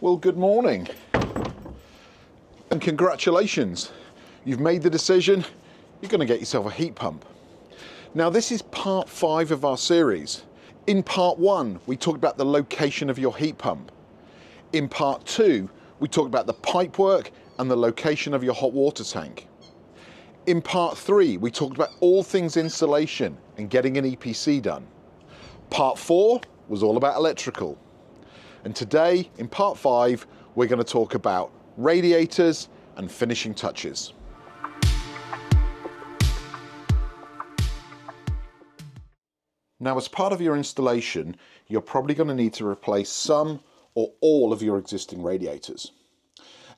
Well, good morning. And congratulations. You've made the decision. You're going to get yourself a heat pump. Now, this is part five of our series. In part one, we talked about the location of your heat pump. In part two, we talked about the pipework and the location of your hot water tank. In part three, we talked about all things installation and getting an EPC done. Part four was all about electrical. And today, in part five, we're going to talk about radiators and finishing touches. Now, as part of your installation, you're probably going to need to replace some or all of your existing radiators.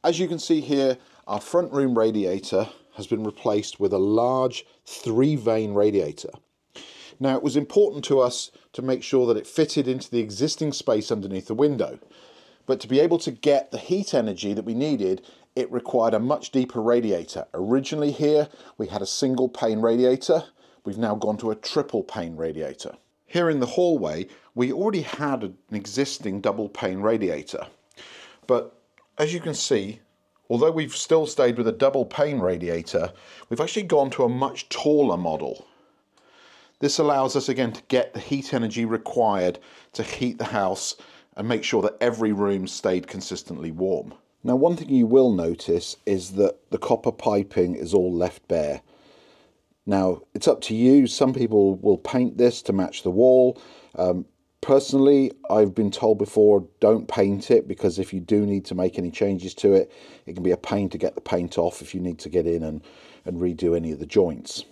As you can see here, our front room radiator has been replaced with a large three vane radiator. Now it was important to us to make sure that it fitted into the existing space underneath the window. But to be able to get the heat energy that we needed, it required a much deeper radiator. Originally here, we had a single pane radiator. We've now gone to a triple pane radiator. Here in the hallway, we already had an existing double pane radiator. But as you can see, although we've still stayed with a double pane radiator, we've actually gone to a much taller model. This allows us again to get the heat energy required to heat the house and make sure that every room stayed consistently warm. Now one thing you will notice is that the copper piping is all left bare. Now it's up to you, some people will paint this to match the wall. Um, personally, I've been told before don't paint it because if you do need to make any changes to it, it can be a pain to get the paint off if you need to get in and, and redo any of the joints.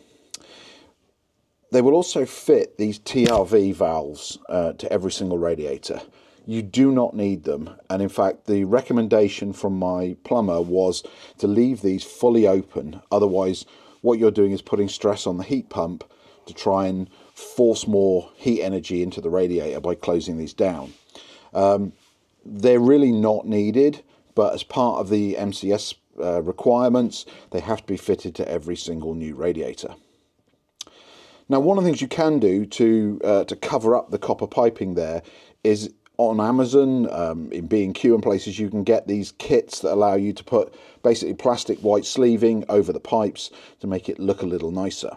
They will also fit these TRV valves uh, to every single radiator. You do not need them, and in fact, the recommendation from my plumber was to leave these fully open. Otherwise, what you're doing is putting stress on the heat pump to try and force more heat energy into the radiator by closing these down. Um, they're really not needed, but as part of the MCS uh, requirements, they have to be fitted to every single new radiator. Now, one of the things you can do to uh, to cover up the copper piping there is on Amazon, um, in B&Q and places, you can get these kits that allow you to put basically plastic white sleeving over the pipes to make it look a little nicer.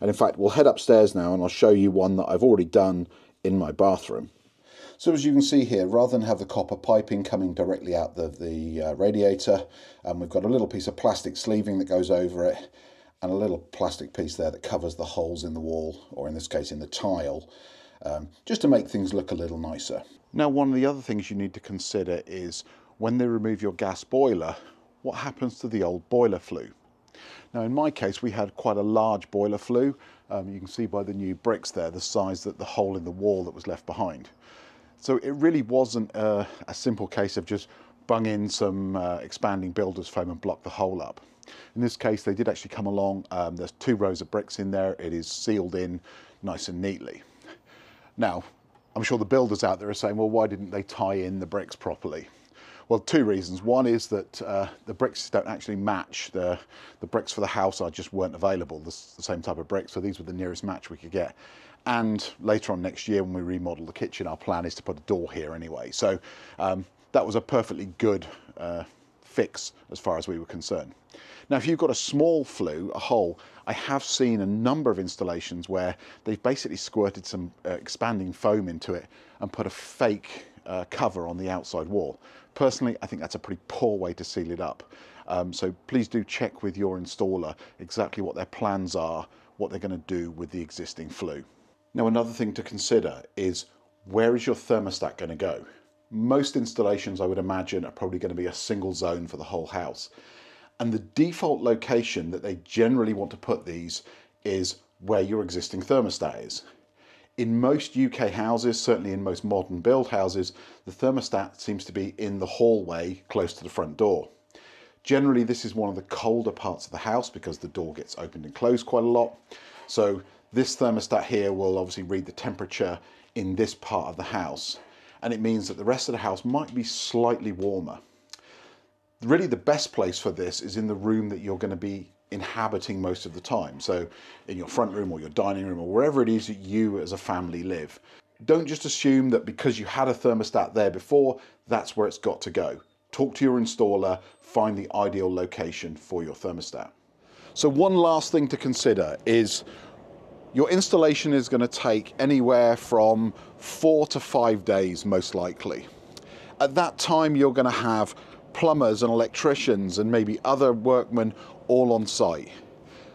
And in fact, we'll head upstairs now and I'll show you one that I've already done in my bathroom. So as you can see here, rather than have the copper piping coming directly out the, the uh, radiator, um, we've got a little piece of plastic sleeving that goes over it and a little plastic piece there that covers the holes in the wall, or in this case in the tile, um, just to make things look a little nicer. Now one of the other things you need to consider is when they remove your gas boiler, what happens to the old boiler flue? Now in my case we had quite a large boiler flue, um, you can see by the new bricks there the size that the hole in the wall that was left behind. So it really wasn't a, a simple case of just bung in some uh, expanding builder's foam and block the hole up. In this case, they did actually come along. Um, there's two rows of bricks in there. It is sealed in nice and neatly. Now, I'm sure the builders out there are saying, well, why didn't they tie in the bricks properly? Well, two reasons. One is that uh, the bricks don't actually match. The, the bricks for the house I just weren't available, the, the same type of bricks, so these were the nearest match we could get. And later on next year, when we remodel the kitchen, our plan is to put a door here anyway. So um, that was a perfectly good uh, fix as far as we were concerned. Now, if you've got a small flue, a hole, I have seen a number of installations where they've basically squirted some uh, expanding foam into it and put a fake uh, cover on the outside wall. Personally, I think that's a pretty poor way to seal it up. Um, so please do check with your installer exactly what their plans are, what they're going to do with the existing flue. Now, another thing to consider is where is your thermostat going to go? Most installations, I would imagine, are probably going to be a single zone for the whole house. And the default location that they generally want to put these is where your existing thermostat is. In most UK houses, certainly in most modern build houses, the thermostat seems to be in the hallway close to the front door. Generally, this is one of the colder parts of the house because the door gets opened and closed quite a lot. So this thermostat here will obviously read the temperature in this part of the house and it means that the rest of the house might be slightly warmer. Really the best place for this is in the room that you're going to be inhabiting most of the time. So in your front room or your dining room or wherever it is that you as a family live. Don't just assume that because you had a thermostat there before, that's where it's got to go. Talk to your installer, find the ideal location for your thermostat. So one last thing to consider is your installation is going to take anywhere from four to five days, most likely. At that time, you're going to have plumbers and electricians and maybe other workmen all on site.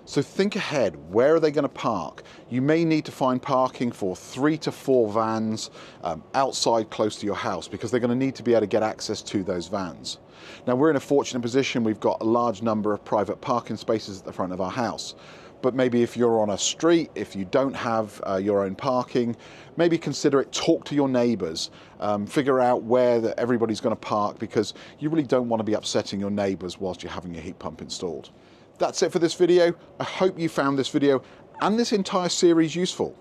So think ahead, where are they going to park? You may need to find parking for three to four vans um, outside close to your house because they're going to need to be able to get access to those vans. Now we're in a fortunate position, we've got a large number of private parking spaces at the front of our house but maybe if you're on a street, if you don't have uh, your own parking, maybe consider it, talk to your neighbours, um, figure out where the, everybody's going to park because you really don't want to be upsetting your neighbours whilst you're having your heat pump installed. That's it for this video. I hope you found this video and this entire series useful.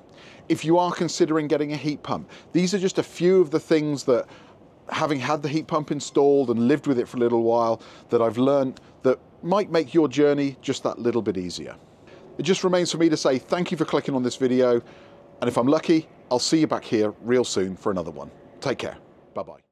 If you are considering getting a heat pump, these are just a few of the things that having had the heat pump installed and lived with it for a little while that I've learned that might make your journey just that little bit easier. It just remains for me to say thank you for clicking on this video. And if I'm lucky, I'll see you back here real soon for another one. Take care. Bye-bye.